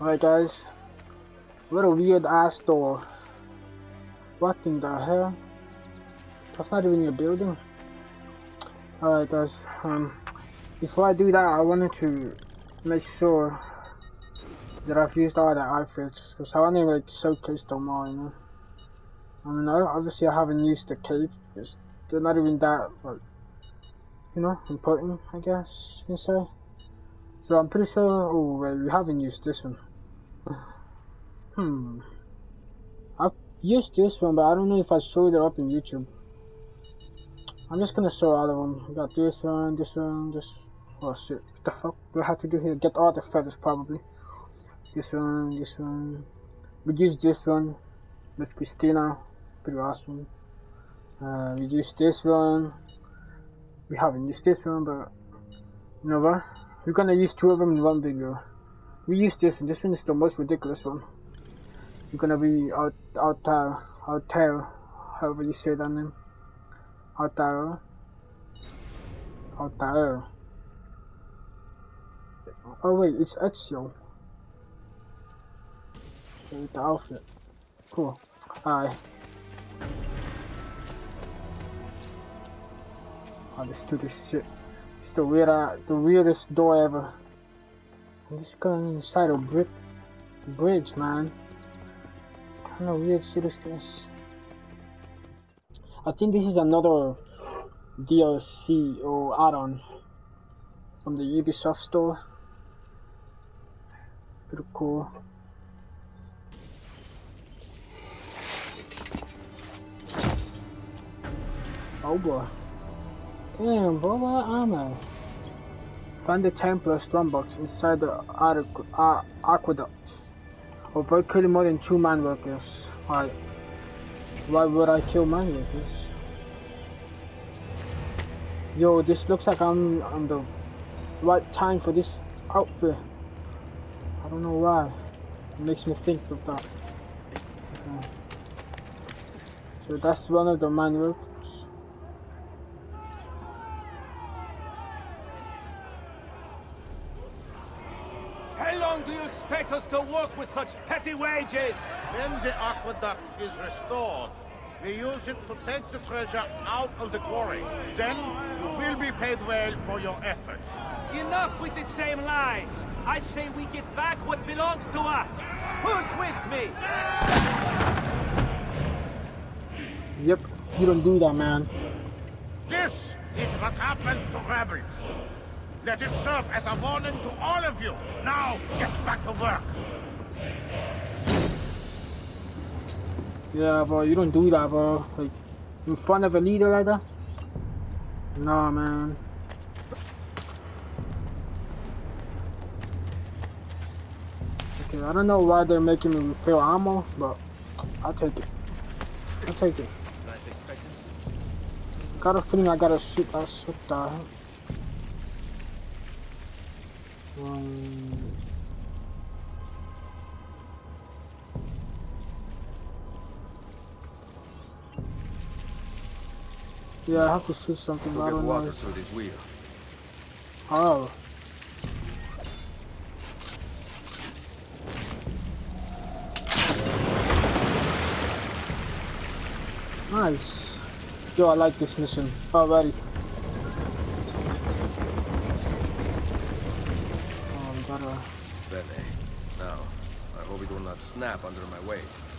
Alright guys. What a weird ass door. What in the hell? That's not even a building. Alright guys, um before I do that I wanted to make sure that I've used all the outfits because I want to like showcase them all, you know. I mean obviously I haven't used the cape because they're not even that like you know, important I guess you can say. So I'm pretty sure oh wait, we haven't used this one. Hmm. I've used this one, but I don't know if I showed it up in YouTube. I'm just gonna show all of them. We got this one, this one, this. Oh shit! What the fuck do I have to do here? Get all the feathers probably. This one, this one. We use this one with Christina. Pretty awesome. Uh, we use this one. We haven't used this one, but you know what? We're gonna use two of them in one video. We use this one. This one is the most ridiculous one. We're gonna be out out there, however you say that name. Altaïr. Oh wait, it's Ezio. Okay, the outfit. Cool. Hi. Oh, let's do this shit. The weird, uh, the weirdest door ever. I'm just going inside a brick bridge, man. Kind of weird shit is this? I think this is another DLC or add-on from the Ubisoft store. Pretty cool. Oh boy. Damn, what ammo? Find the Templar Strongbox inside the uh, aqueduct. Avoid killing more than two mine workers. Alright. Why would I kill mine workers? Yo, this looks like I'm on the right time for this outfit. I don't know why. It makes me think of that. Okay. So that's one of the mine workers. Expect us to work with such petty wages? When the aqueduct is restored, we use it to take the treasure out of the quarry. Then you will be paid well for your efforts. Enough with the same lies. I say we get back what belongs to us. Who's with me? Yep, you don't do that, man. This is what happens to rebels. Let it serve as a warning to all of you. Now, get back to work. Yeah, bro, you don't do that, bro. Like, in front of a leader like that? Nah, man. Okay, I don't know why they're making me refill ammo, but I'll take it. I'll take it. Got a feeling I gotta shoot that shit down. Yeah, I have to shoot something. I don't water through this wheel. Oh. Nice. Yo, I like this mission already. Bene. Now, I hope it will not snap under my weight.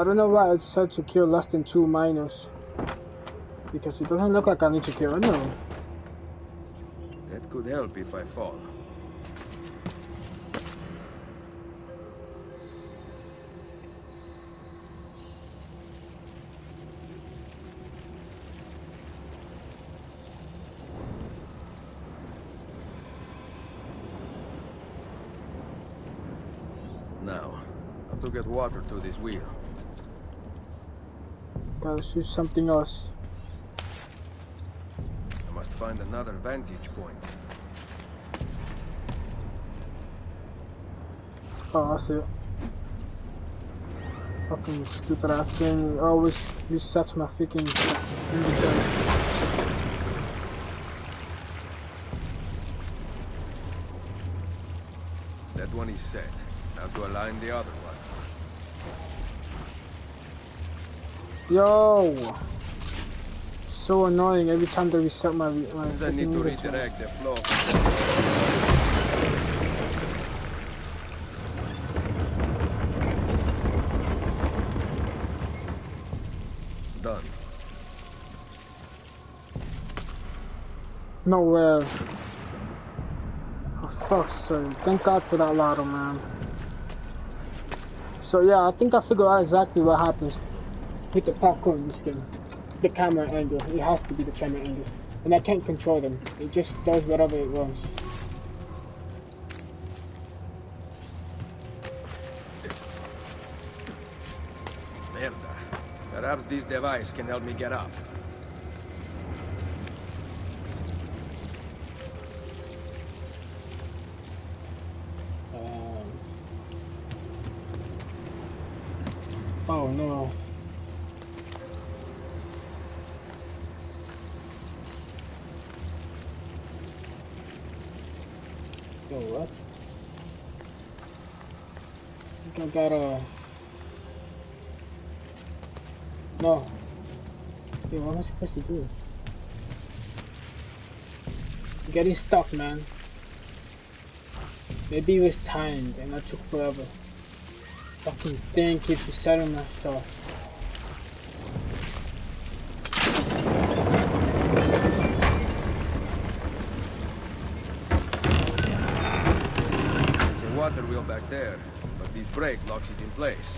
I don't know why it said to kill less than two miners. Because it doesn't look like I need to kill anyone. That could help if I fall. Now, I have to get water to this wheel. Gotta shoot something else. I must find another vantage point. Oh, that's it. Fucking stupid ass thing. It always resets my freaking inventory. That one is set. Now to align the other one. Yo! So annoying every time they reset my, my I need to redirect the flow. Done. No way. Oh, fuck's sake. Thank God for that lotto, man. So yeah, I think I figured out exactly what happens with the popcorn game. The camera angle. It has to be the camera angle. And I can't control them. It just does whatever it wants. Perhaps this device can help me get up. Um, oh no. Yo, what? I think I got a. No. Yo, what am I supposed to do? I'm getting stuck, man. Maybe it was timed and that took forever. Fucking thing keeps resetting my stuff. There's a water wheel back there, this brake locks it in place.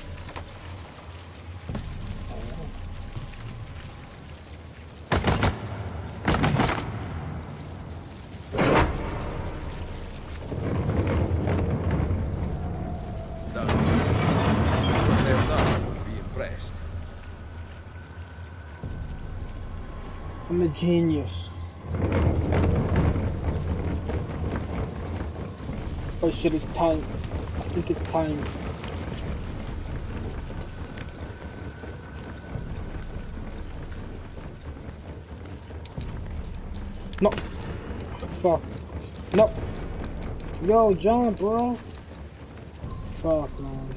I'm a genius. Oh shit, it's time. Think it's time. No. Fuck. No. Yo, John, bro. Fuck, man.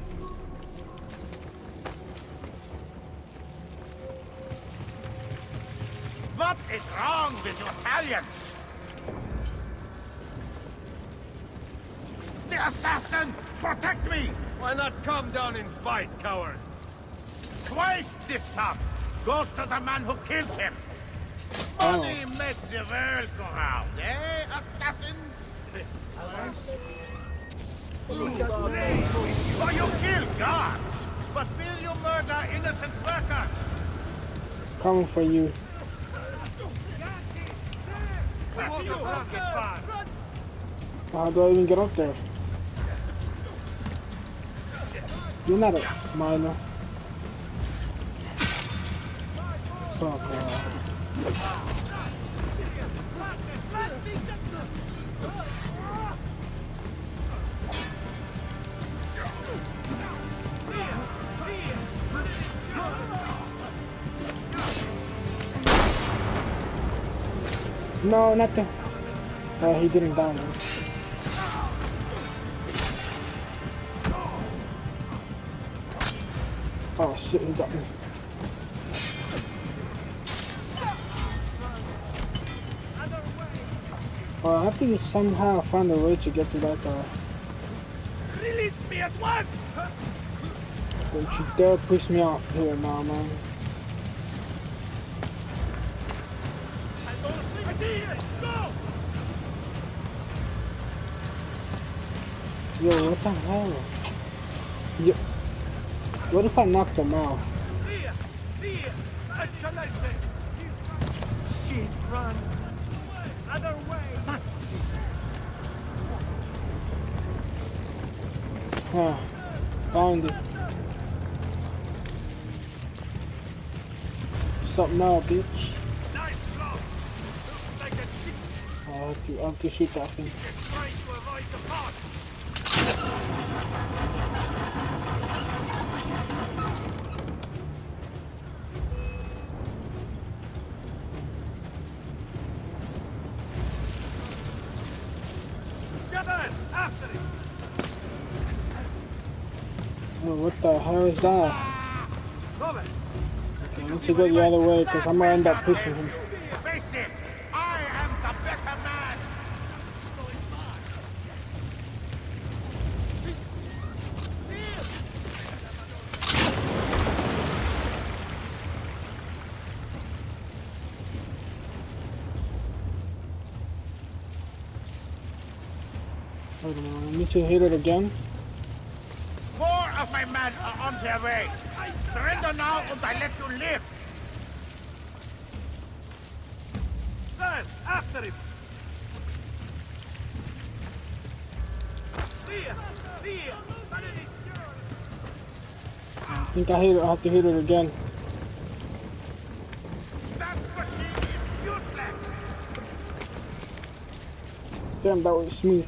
What is wrong with you Italians? The assassin! Protect me! Why not come down and fight, coward? Twice this sum goes to the man who kills him. Oh. Money makes the world go round, eh, assassin? For you kill guards, but will you murder innocent workers? Coming for you. How do I even get up there? You're not a miner. Fuck off. No, nothing. Oh, he didn't. Man. Shit, he got me. Oh, I have to somehow find a way to get to that guy. Release me at once! Don't you dare push me off here now, man. I see it! Go! Yo, what the hell? Yo, what if I knock them out? Via! Via! Excelente! Shit, run! Other way! Huh. Found it. Up now, bitch? Nice blow. Looks like a chick I have to, I have to shoot that thing. What the hell is that? Over. Okay, I need to go the other way because I'm gonna end up pushing him. Face it, I am the better man. Hold on, I need to hit it again. Four of my men are on their way. Surrender now and I let you live. Then, after him. Via! Via! I think I hit it, I have to hit it again. That machine is useless. Damn, that was smooth.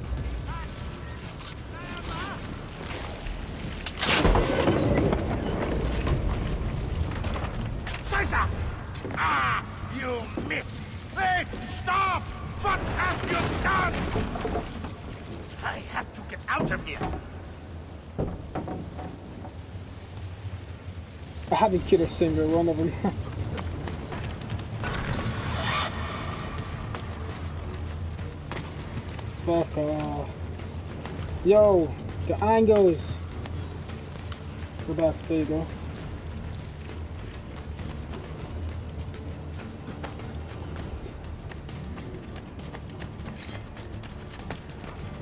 Scheiße! Ah, you missed. Wait, stop! What have you done? I have to get out of I haven't killed a single one of them. Fuck off. Yo, the angles. Go back, there you go.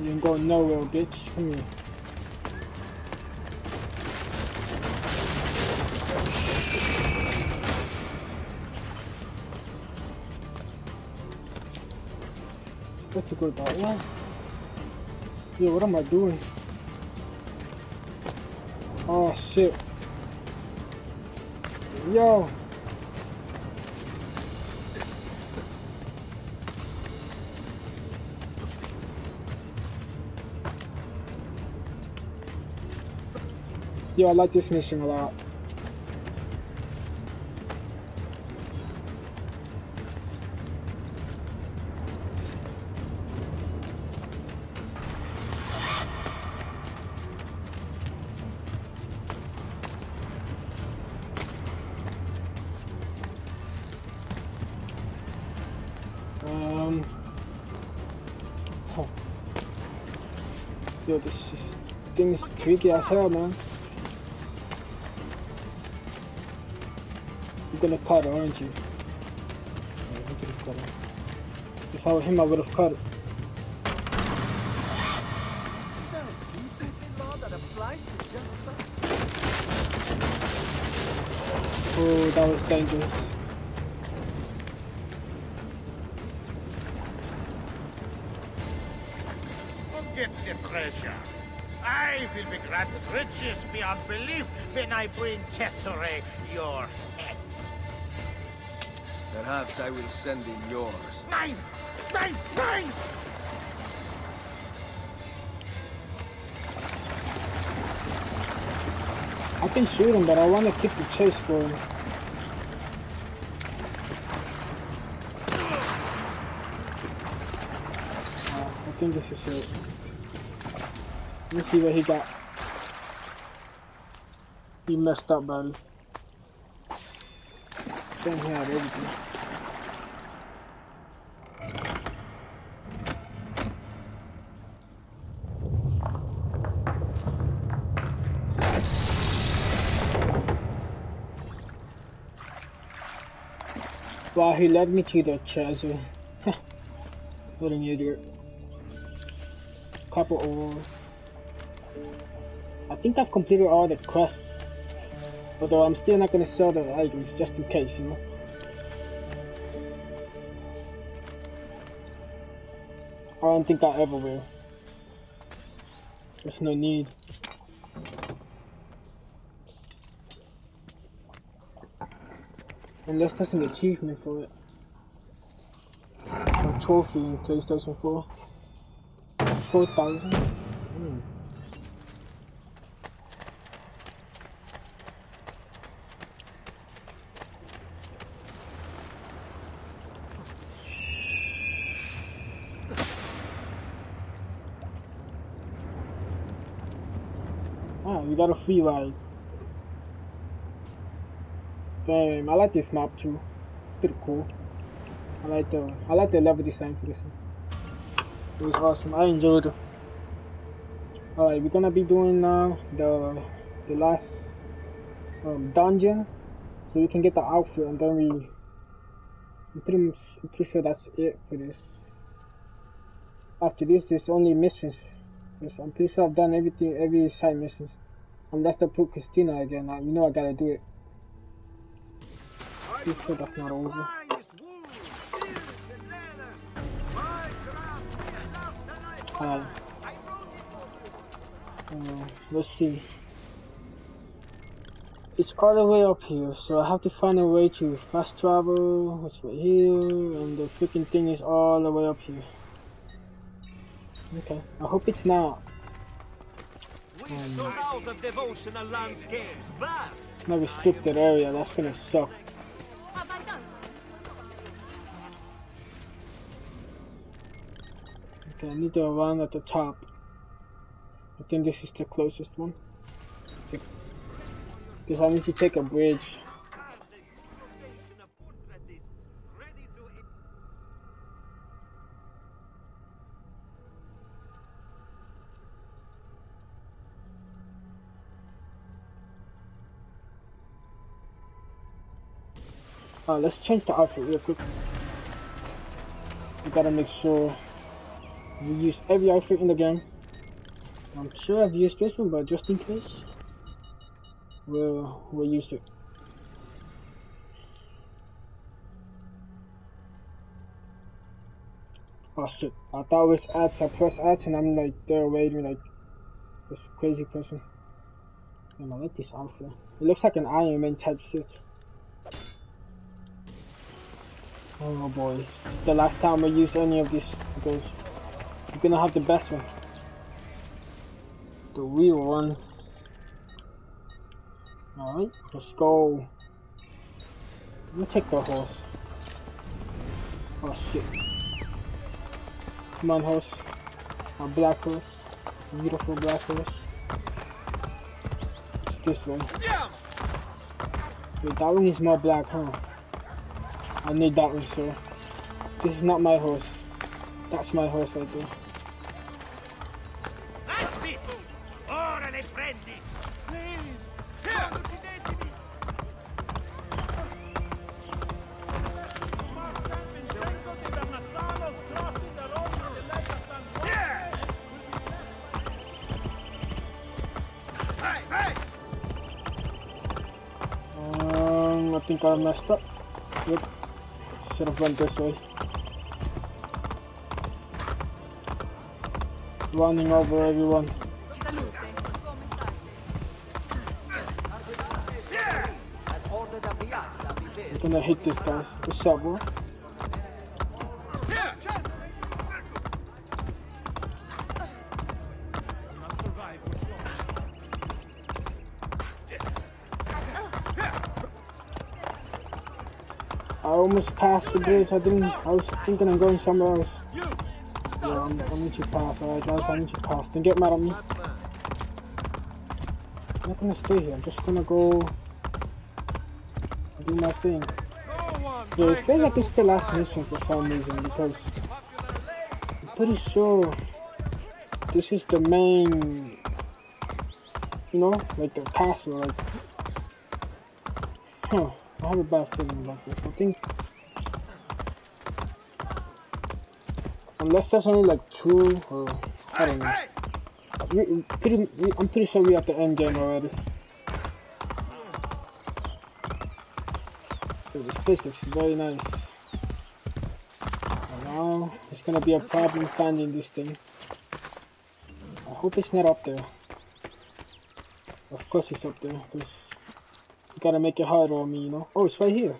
You ain't going nowhere, bitch. Hmm. Come here. That's a good about what? Yo, what am I doing? Oh shit. Yo. Yo, I like this mission a lot. Um. Yo, this thing is tricky as hell, man. Gonna cut it, aren't you? If I were him, I would have cut it. Oh, that was dangerous. Forget the treasure. I will be granted riches beyond belief when I bring Cesare your head. Perhaps I will send in yours. Nine! Nine! Nine! I can shoot him, but I want to keep the chase for him. Uh, I think this is it. Let's see what he got. He messed up, buddy. Damn, he had everything. He led me to the treasure. what an idiot. Copper ore. I think I've completed all the quests. Although I'm still not gonna sell the items just in case, you know. I don't think I ever will. There's no need. Unless there's an achievement for it. A trophy in PlayStation 4. 4,000. Hmm. Ah, you got a free ride. Damn, I like this map too. Pretty cool. I like the I like the level design for this one. It was awesome. I enjoyed it. Alright, we're gonna be doing now the the last um, dungeon, so we can get the outfit, and then we. I'm pretty much I'm pretty sure that's it for this. After this, there's only missions. Yes, I'm pretty sure I've done everything, every side missions. Unless they put Christina again, I, you know I gotta do it. I wrote it for you. uh, let's see. It's all the way up here, so I have to find a way to fast travel. It's right here, and the freaking thing is all the way up here. Okay, I hope it's not. We sold out of devotional landscapes, but Not restricted area, that's gonna suck. Okay, I need to run at the top. I think this is the closest one. Because I need to take a bridge. the Uh, let's change the outfit real quick. We gotta make sure we use every outfit in the game. I'm sure I've used this one, but just in case, we'll, we'll use it. Oh shit, I thought it was ads, I press ads and I'm like there waiting like this crazy person. Damn, I like this outfit. It looks like an Iron Man type suit. Oh boy, it's the last time I use any of this because you're gonna have the best one. The real one. Alright, let's go. I'm gonna take the horse. Oh shit. Come on horse. A black horse. Beautiful black horse. It's this one. Wait, that one is more black, huh? I need that one, sir. This is not my horse. That's my horse right there. I messed up. Yep. Should have went this way. Running over everyone. I'm gonna hit this guy. What's up, bro? Almost passed the bridge. I didn't. I was thinking of going somewhere else. Yeah, I'm, I need to pass. Alright, guys, I need to pass. Don't get mad at me. I'm not gonna stay here. I'm just gonna go do my thing. Yeah, it feels like it's the last mission for some reason because I'm pretty sure this is the main, you know, like the castle. Like, huh? I have a bad feeling about this. I think unless there's only like two or I don't know. We, pretty, we, I'm pretty sure we're at the end game already. This place looks very nice. And now, it's gonna be a problem finding this thing. I hope it's not up there. Of course it's up there, because you gotta make it harder on me, you know? Oh, it's right here.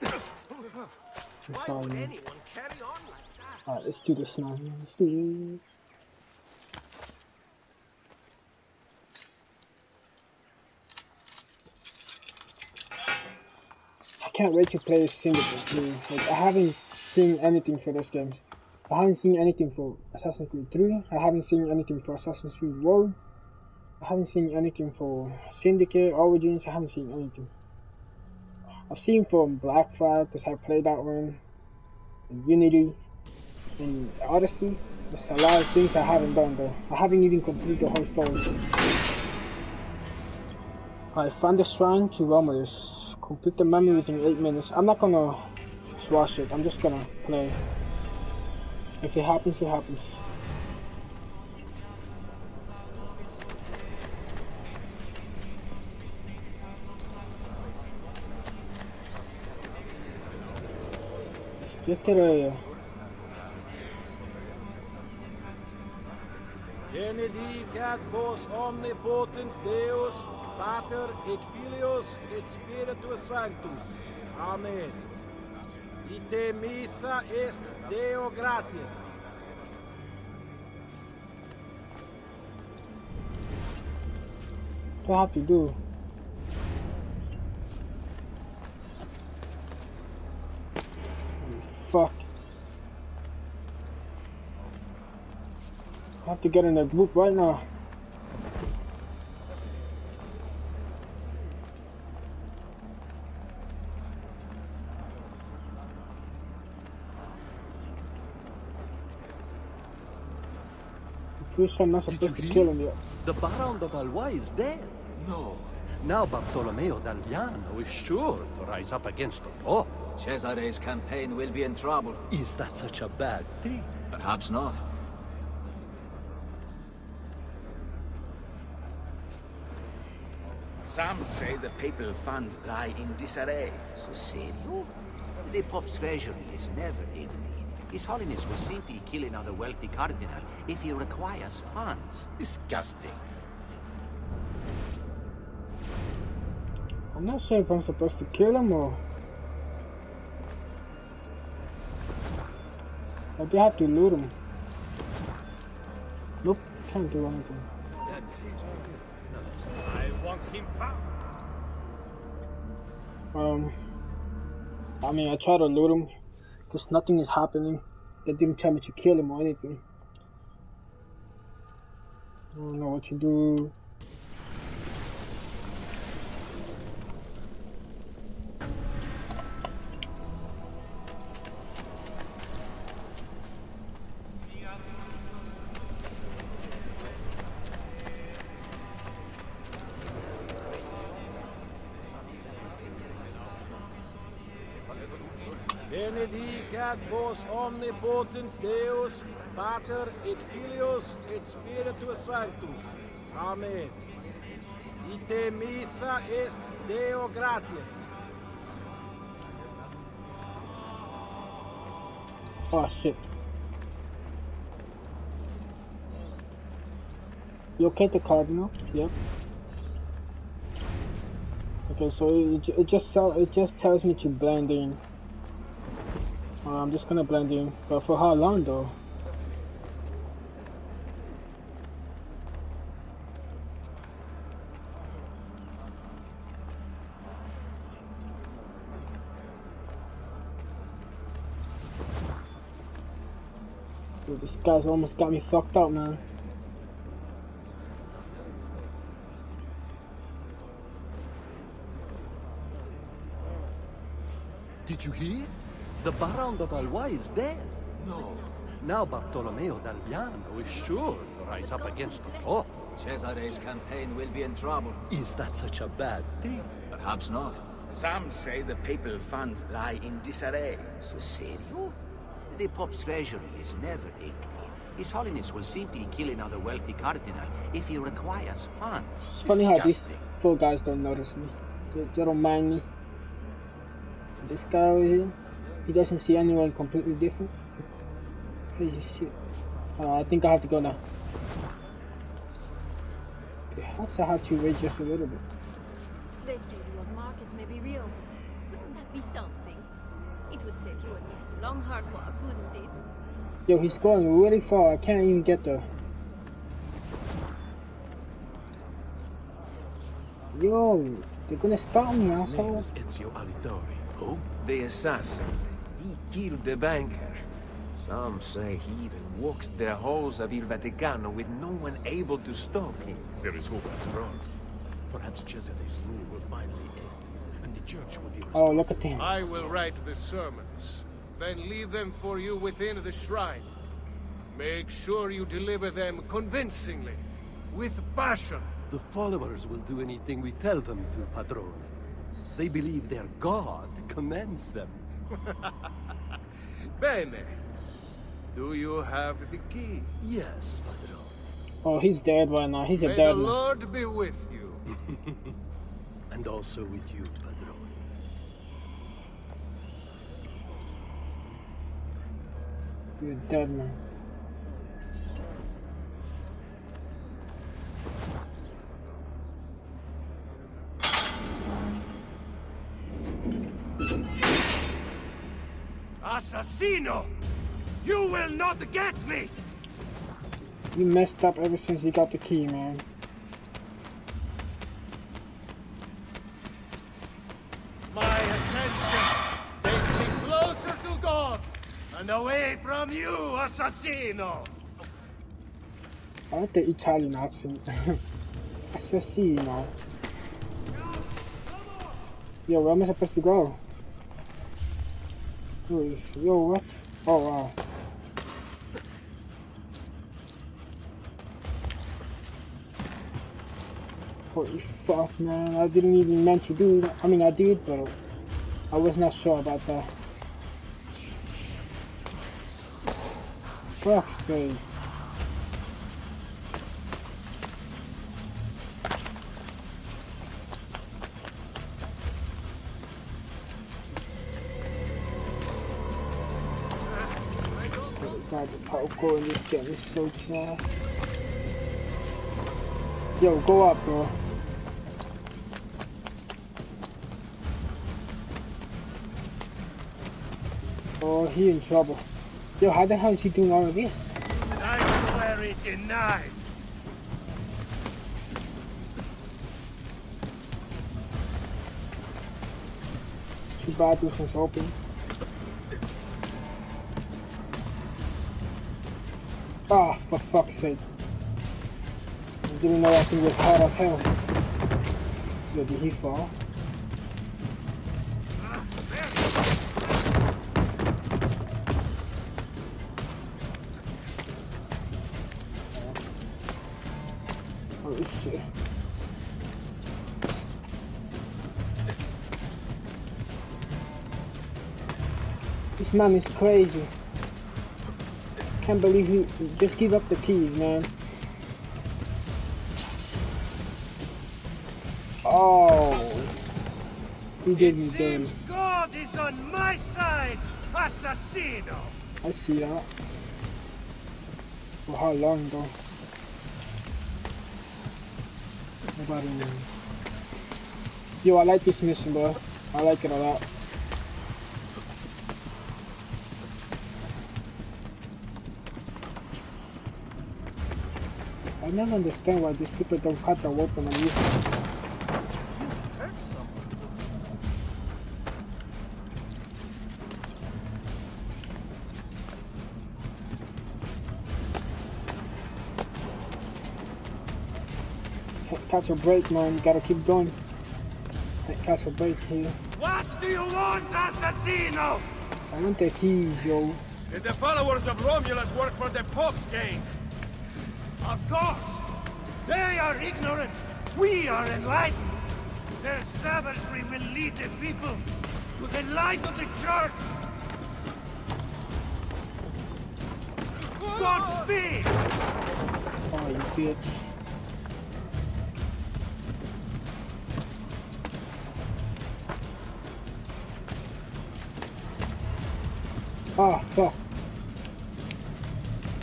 Why anyone? Alright, let's do this now. Let's. I can't wait to play single player. Like, I haven't seen anything for those games. I haven't seen anything for Assassin's Creed 3. I haven't seen anything for Assassin's Creed Rogue. I haven't seen anything for Syndicate, Origins. I haven't seen anything. I've seen from Black Flag because I played that one. Unity. And Odyssey. There's a lot of things I haven't done though. I haven't even completed the whole story. I found the shrine to Romulus. Complete the memory within 8 minutes. I'm not gonna rush it. I'm just gonna play. If it happens, it happens. Get to vos omnipotens Deus, Pater et Filius et Spiritus Sanctus. Amen. Ite missa est Deo gratias. What do I have to do? Fuck. I have to get in the group right now. First, I'm not supposed to kill him yet. The Baron de Valois is dead. No. Now Bartolomeo d'Alviano is sure to rise up against the Pope. Cesare's campaign will be in trouble. Is that such a bad thing? Perhaps not. Some say the papal funds lie in disarray. So serio? The Pope's treasury is never empty. His Holiness will simply kill another wealthy cardinal if he requires funds. Disgusting. I'm not sure if I'm supposed to kill him or. I do have to loot him. Nope, can't do anything. Found. Um, I mean, I try to loot him because nothing is happening. They didn't tell me to kill him or anything. I don't know what to do. Vos omnipotens Deus, Pater et Filius et Spiritus Sanctus. Amen. Ite missa est Deo gratias. Oh shit. Okay, the cardinal? Yep. Okay, so it, it just it just tells me to blend in. I'm just gonna blend in, but for how long though? Dude, this guy's almost got me fucked up, man. Did you hear? The Baron de Valois is dead. No. Now Bartolomeo d'Alviano is sure to rise up against the Pope. Cesare's campaign will be in trouble. Is that such a bad thing? Perhaps not. Some say the papal funds lie in disarray. So serio? The Pope's treasury is never empty. His Holiness will simply kill another wealthy cardinal if he requires funds. It's funny how these Disgusting. four guys don't notice me. They, they don't mind me. This guy over here, he doesn't see anyone completely different. Crazy shit. Uh, I think I have to go now. Perhaps I have to wait just a little bit. They say the old market may be reopened. Wouldn't that be something? It would save you and me some long, hard walks, wouldn't it? Yo, he's going really far. I can't even get there. Yo, they're gonna stop me, His name asshole. is Ezio Auditore. Who? The assassin. He killed the banker. Some say he even walks the halls of Il Vaticano with no one able to stop him. There is hope after all. Perhaps Cesare's rule will finally end, and the church will be restored. Oh, look at him. I will write the sermons, then leave them for you within the shrine. Make sure you deliver them convincingly, with passion. The followers will do anything we tell them to, Padrone. They believe their God commands them. Bene. Do you have the key? Yes, Padrone. Oh, he's dead right now. He's a May the dead man. Lord be with you. And also with you, Padrone. You're dead man. Assassino! You will not get me! You messed up ever since you got the key, man. My ascension takes me closer to God and away from you, Assassino! I like the Italian accent. Assassino. Yo, where am I supposed to go? Yo, what? Oh, wow. Holy fuck, man. I didn't even meant to do that. I mean, I did, but I was not sure about that. Fuck's sake. Grab the popcorn, just get me so. Yo, go up, bro. Oh, he in trouble. Yo, how the hell is he doing all of this? Sanctuary denied! This was open. For fuck's sake. I didn't know that thing was hard as hell. Yo, did he fall? Holy shit. This man is crazy. Can't believe you just give up the keys, man. Oh, he did me dirty. Seems God is on my side, Assassino! I see that. For how long though? Nobody knows. Yo, I like this mission, bro. I like it a lot. Never understand why these people don't cut the weapon and use it. Catch a break, man. You gotta keep going. Catch a break here. What do you want, Assassino? I want the keys, yo. Did the followers of Romulus work for the Pope's gang? Of course! They are ignorant! We are enlightened! Their savagery will lead the people to the light of the church! Godspeed! Oh, you bitch. Oh, fuck.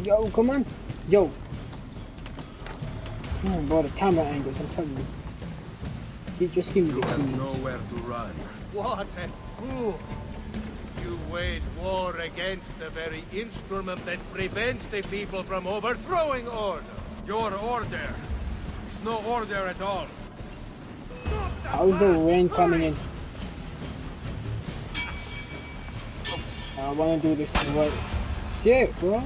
Yo, come on. Yo. Come on, bro, the camera angles, I'm telling you. You just give me You the have keys. nowhere to run. What a fool! You wage war against the very instrument that prevents the people from overthrowing order. Your order is no order at all. How's the rain coming in? I wanna do this right. Shit, bro.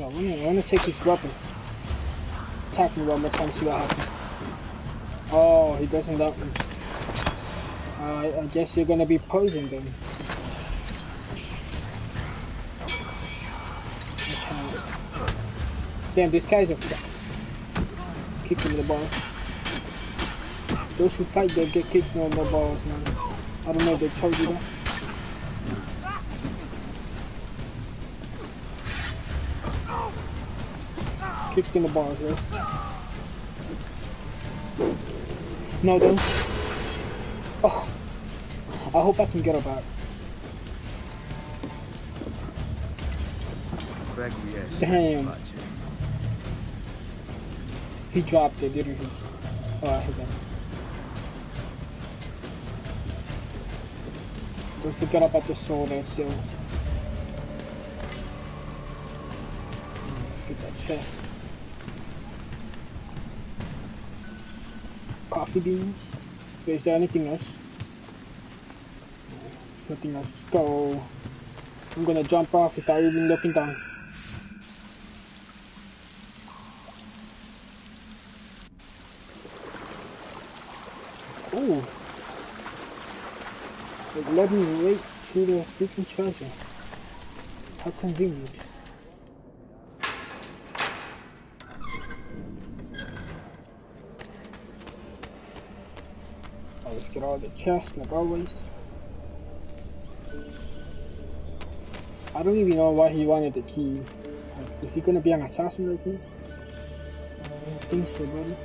Okay, I wanna, I wanna take his weapon. Attack me one more time, see what happens. Oh, he doesn't let me. Uh, I guess you're gonna be poisoned then. Damn, these guy's are kick him in the balls. Those who fight, they get kicked in the balls, man. I don't know if they told you that. Kicked in the balls, here. No, don't. Oh. I hope I can get her back. Damn. He dropped it, didn't he? Oh, I hit that. Don't forget about the sword and still. Get that chest. Beans. Okay, is there anything else? Nothing else. Go. I'm gonna jump off without even looking down. Ooh. It led me right to the freaking treasure. How convenient. Oh, let's get all the chest, like always. I don't even know why he wanted the key. Is he gonna be an assassin like me? I don't think so, buddy.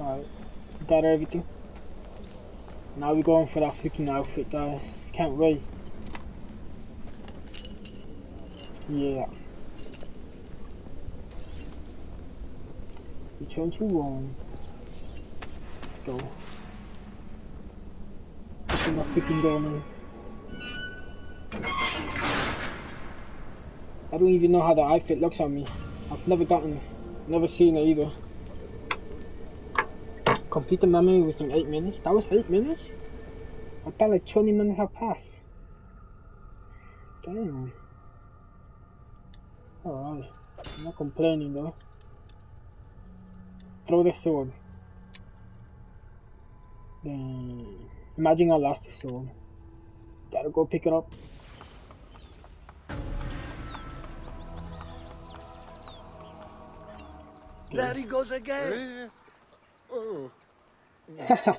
Alright, got everything. Now we're going for that freaking outfit, guys. Can't wait. Yeah. Return to Rome. Let's go. Look at my freaking man. I don't even know how the outfit looks on me. I've never gotten, never seen it either. Complete the memory within 8 minutes? That was 8 minutes? I thought like 20 minutes have passed. Damn. Alright. I'm not complaining though. Throw the sword. Then imagine I lost the sword. Gotta go pick it up. There he goes again. Oh.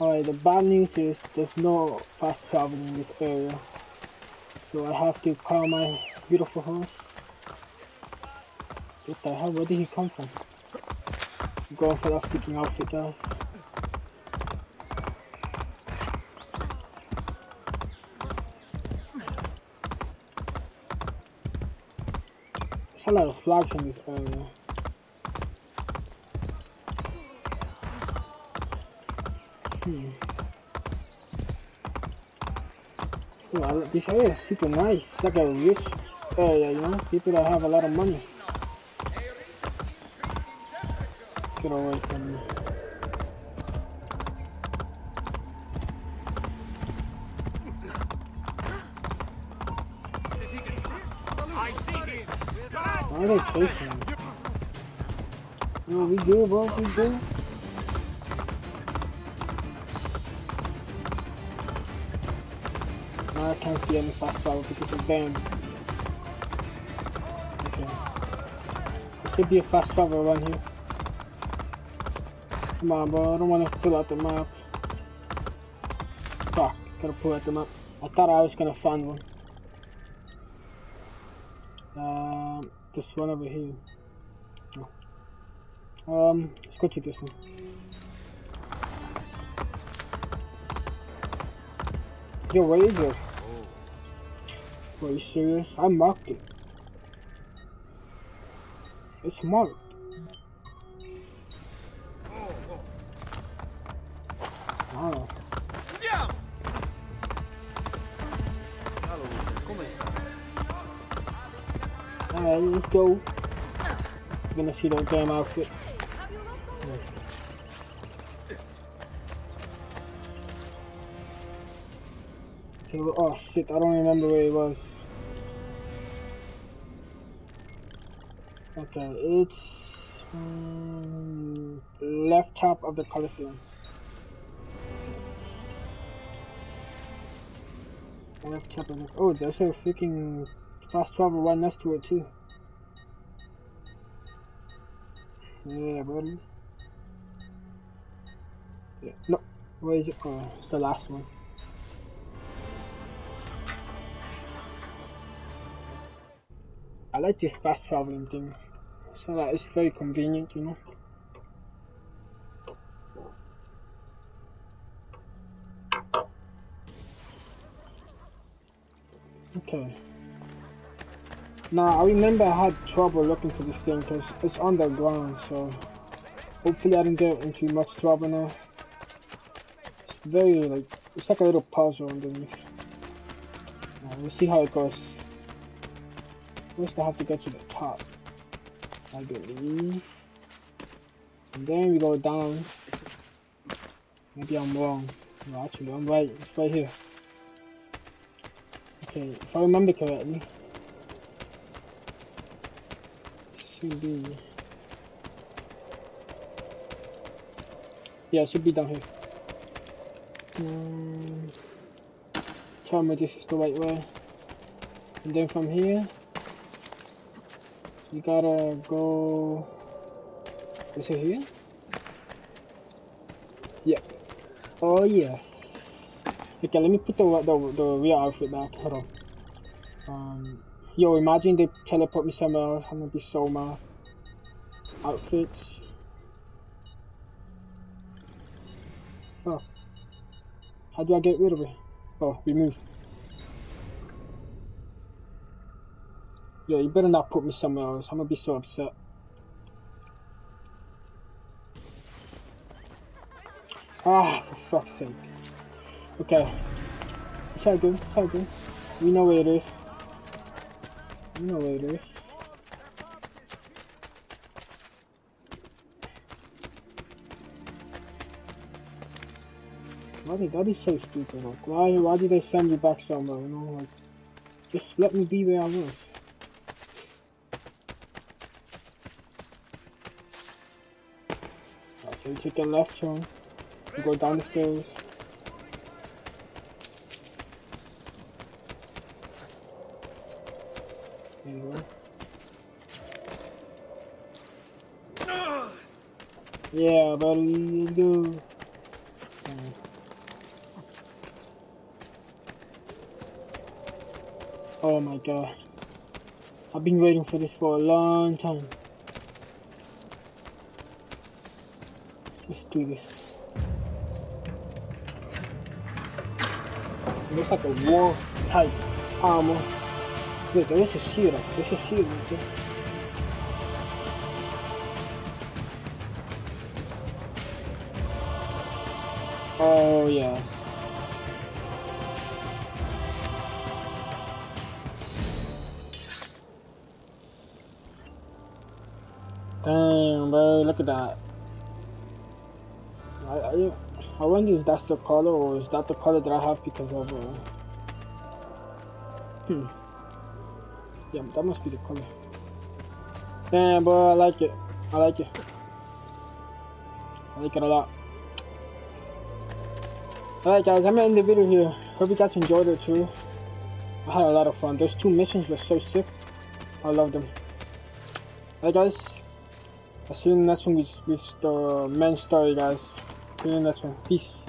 Alright, the bad news is there's no fast travel in this area. So I have to call my beautiful horse. What the hell? Where did he come from? I'm going for that freaking outfit, guys. There's a lot of flags in this area. Hmm. Well, this area is super nice. It's like a rich area, you know? People that have a lot of money. Get away from me. Why are they chasing me? No, we do, bro. We do. Now I can't see any fast travel because of them. Okay. There should be a fast travel around here. Come on, bro. I don't want to fill out the map. Fuck. Gotta pull out the map. I thought I was gonna find one. Um, this one over here. No. Um, let's go to this one. Yo, where is it? Are you serious? I marked it. It's marked. Go. We're gonna see that damn outfit. Oh shit, I don't remember where it was. Okay, it's mm, left top of the Coliseum. Left top of the, oh, there's a freaking fast travel right next to it too. Yeah, buddy. Yeah, no, where is it? Oh, it's the last one. I like this fast traveling thing. So that it's very convenient, you know. Okay. Now I remember I had trouble looking for this thing because it's underground, so hopefully I didn't get into much trouble now. It's very like it's like a little puzzle underneath. We'll see how it goes. First I have to get to the top. I believe. And then we go down. Maybe I'm wrong. No, actually I'm right. It's right here. Okay, if I remember correctly. Should be. Yeah, it should be down here. Um, tell me this is the right way. And then from here, you gotta go. Is it here? Yeah. Oh yes. Okay, let me put the the, the real outfit back. Hold on. Um, yo, imagine they teleport me somewhere else. I'm gonna be so mad. Outfits. Oh. How do I get rid of it? Oh, remove. Yo, you better not put me somewhere else. I'm gonna be so upset. Ah, for fuck's sake. Okay. All good. We know where it is. Is. Why did that is so stupid? Like, why why did they send you back somewhere? You know, like, just let me be where I was. Alright, so you take a left turn, you go down the stairs. There you go. Yeah, buddy, let's go. Oh my god. I've been waiting for this for a long time. Let's do this. It looks like a war type armor. Look, there is a shield. There's a shield right there. Oh yes. Damn, bro, look at that. I, I, I wonder if that's the color or is that the color that I have because of, uh... Hmm. Yeah, that must be the color. Damn, bro, I like it. I like it. I like it a lot. Alright guys, I'm gonna end the video here. Hope you guys enjoyed it too. I had a lot of fun. Those two missions were so sick. I love them. Alright guys. I'll see you in the next one with, with the main story guys. See you in the next one. Peace.